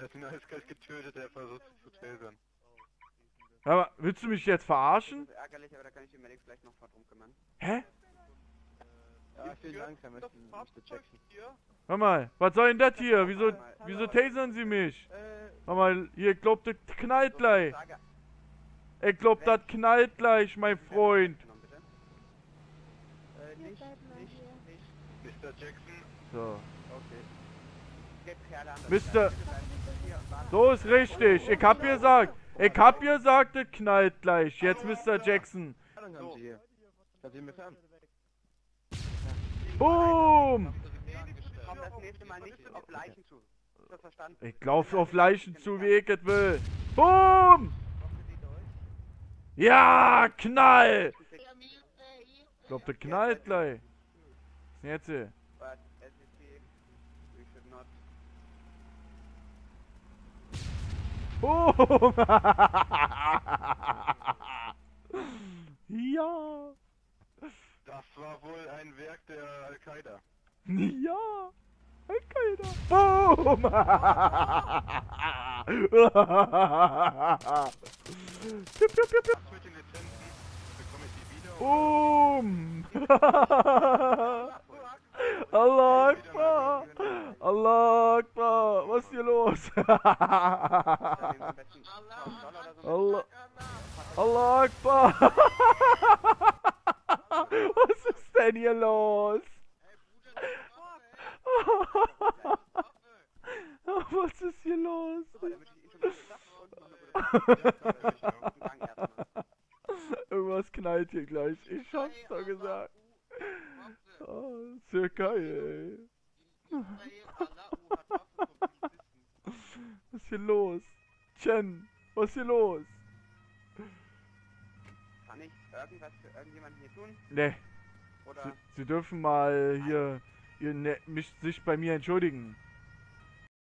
Er ist eiskalt getötet, er versucht sich zu tasern. Aber willst du mich jetzt verarschen? Das ist ärgerlich, aber da kann ich die Medics vielleicht noch mal drum kümmern. Hä? Ja, vielen Dank, Herr Mr. Jackson. Hör mal, was soll denn das hier? Wieso, wieso tasern sie mich? Äh, Hör mal, hier glaubt das knallt gleich. Ich glaub, das knallt gleich, mein Freund. Äh, nicht, nicht, nicht. Mr. Jackson, So. Okay. Geht Hier. So ist richtig. Ich hab gesagt, ich hab gesagt, das knallt gleich. Jetzt Mr. Jackson. Hier. Boom! Ich lauf auf Leichen zu, wie ich es will. Boom! Ja, Knall! Ich glaub, das knallt gleich. Was ist denn jetzt? Boom! ja! Das war wohl ein Werk der Al-Qaida. Ja! Keiner! Boom! Piep, piep, piep, piep. Boom! Allah Akbar! Allah Akbar! Was ist hier los? Dann nehmen Sie am besten 1000 Dollar oder so. Allah, Allah Akbar! Was ist denn hier los? Was ist hier los? Irgendwas knallt hier gleich. Ich hab's doch gesagt. Oh, ist ja geil, ey. Hier los? Chen, was ist hier los? Kann ich irgendwas für irgendjemanden hier tun? Ne, Oder Sie, Sie dürfen mal hier, hier ne, mich, sich bei mir entschuldigen.